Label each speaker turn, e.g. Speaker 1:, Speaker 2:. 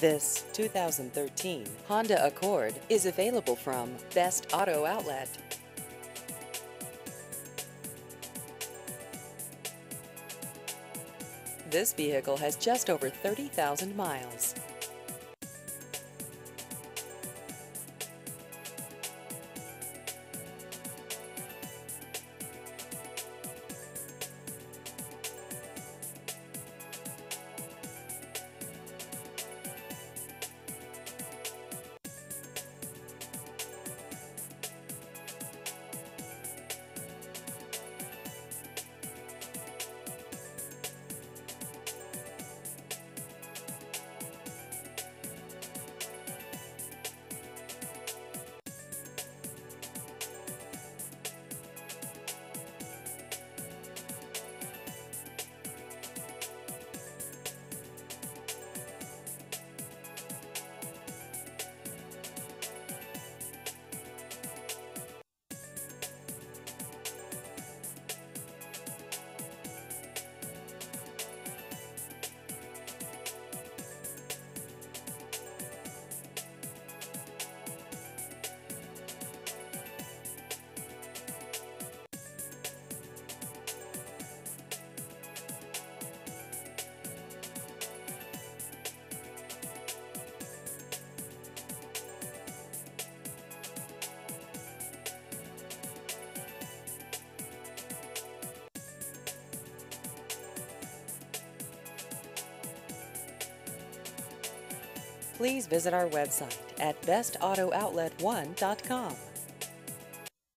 Speaker 1: This 2013 Honda Accord is available from Best Auto Outlet. This vehicle has just over 30,000 miles. Please visit our website at bestauto.outlet1.com.